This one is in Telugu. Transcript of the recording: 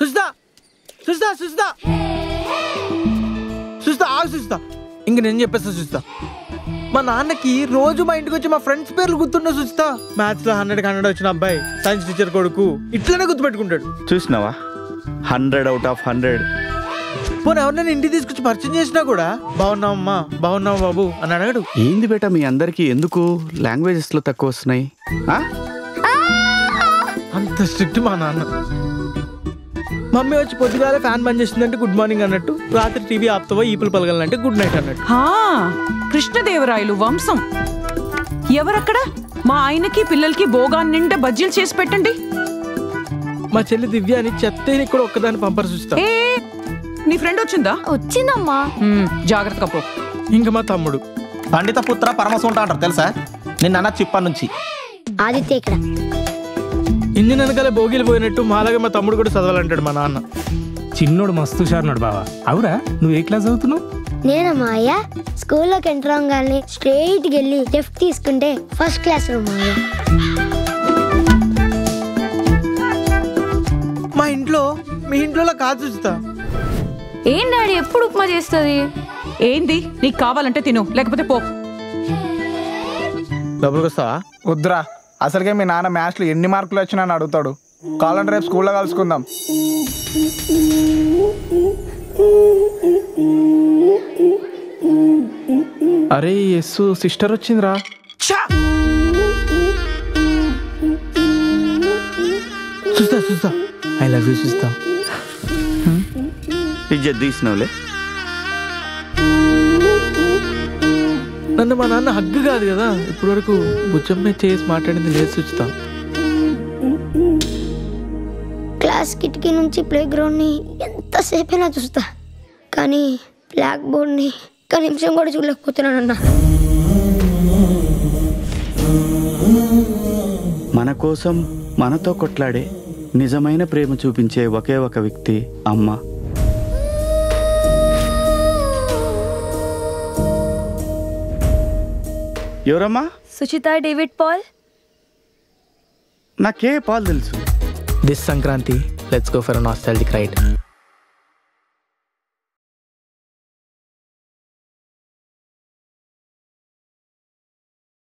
సుస్తా సుస్తా సుస్తా. సుస్తా ఆగు సుస్తా. ఇంక నేను చెప్పేస్తా సుస్తా. మా నాన్నకి రోజు మా ఇంటికి వచ్చి మా ఫ్రెండ్స్ పేర్లు గుర్తున్నా సుస్తా. మ్యాథ్స్లో హండ్రెడ్ హండ్రెడ్ వచ్చిన అబ్బాయి సైన్స్ టీచర్ కొడుకు ఇట్లనే గుర్తుపెట్టుకుంటాడు. చూసినావా? హండ్రెడ్ అవుట్ ఆఫ్ హండ్రెడ్ పోనీ ఎవరినైనా ఇంటికి తీసుకొచ్చి పరిచయం చేసినా కూడా బాగున్నావమ్మా బాగున్నావు బాబు అని అడగడు. ఏంది బేటా మీ అందరికి ఎందుకు లాంగ్వేజెస్లో తక్కువ వస్తున్నాయి? అంత స్ట్రిక్ట్ మా నాన్న. మమ్మీ వచ్చి పొద్దుగాలే ఫ్యాన్ బంద్ చేసిందంటే గుడ్ మార్నింగ్ అన్నట్టు. రాత్రి టీవీ ఆపుతావో ఈపులు పలగాలంటే గుడ్ నైట్ అన్నట్టు. హా, కృష్ణదేవరాయలు వంశం. ఎవరక్కడ? మా ఆయనకి పిల్లలకి భోగాన్ని నిండా బజ్జీలు చేసి పెట్టండి. మా చెల్లి దివ్య అని చెత్త కూడా ఒక్కదాన్ని పంపరు చూస్తా ఏ నీ ఫ్రెండ్ వచ్చిందా? వచ్చిందమ్మా. మ్మ్, జాగ్రత్తగా పో. ఇంకా మా తమ్ముడు. పండిత పుత్ర పరమసుంట అంటారు తెలుసా? నిన్న అన్న చిప్ప నుంచి. ఆదిత్య ఇక్కడ. ఇంజిన్ వెనకాలే భోగిలు పోయినట్టు మాలాగా మా తమ్ముడు కూడా చదవాలంటాడు మా నాన్న. చిన్నోడు మస్తు షార్నాడు బావా. అవురా నువ్వు ఏ క్లాస్ చదువుతున్నావు? నేనమ్మా అయ్యా? స్కూల్లోకి ఎంటర్ అవ్వగానే స్ట్రైట్కి వెళ్ళి లెఫ్ట్ తీసుకుంటే ఫస్ట్ క్లాస్ రూమ్ అయ్యా. మా ఇంట్లో మీ ఇంట్లో కాదు చూస్తా ఏం డాడీ ఎప్పుడు ఉప్మా చేస్తుంది? ఏంది? నీకు కావాలంటే తిను లేకపోతే పో. లోపలికి వస్తావా? వద్దురా. అసలుకే మీ నాన్న మ్యాథ్స్లో ఎన్ని మార్కులు వచ్చినా అని అడుగుతాడు. కావాలంటే రేపు స్కూల్లో కలుసుకుందాం. అరే ఎస్ సిస్టర్ వచ్చిందిరా. చూస్తా చూస్తా. ఐ లవ్ యూ చూస్తా ఇజ్జత్ తీసినావులే. నన్ను మా నాన్న హగ్గు కాదు కదా. ఇప్పటి వరకు భుజం మీద చేసి మాట్లాడింది లేదు చూస్తా క్లాస్ కిటికీ నుంచి ప్లే గ్రౌండ్ని ఎంతసేపైనా చూస్తా. కానీ బ్లాక్ బోర్డ్ని ఒక నిమిషం కూడా చూడలేకపోతున్నానన్నా మన కోసం మనతో కొట్లాడే నిజమైన ప్రేమ చూపించే ఒకే ఒక వ్యక్తి అమ్మ. ఎవరమ్మా? Suchita David Paul? నాకే పాలు తెలుసు. This Sankranti let's go for nostalgic ride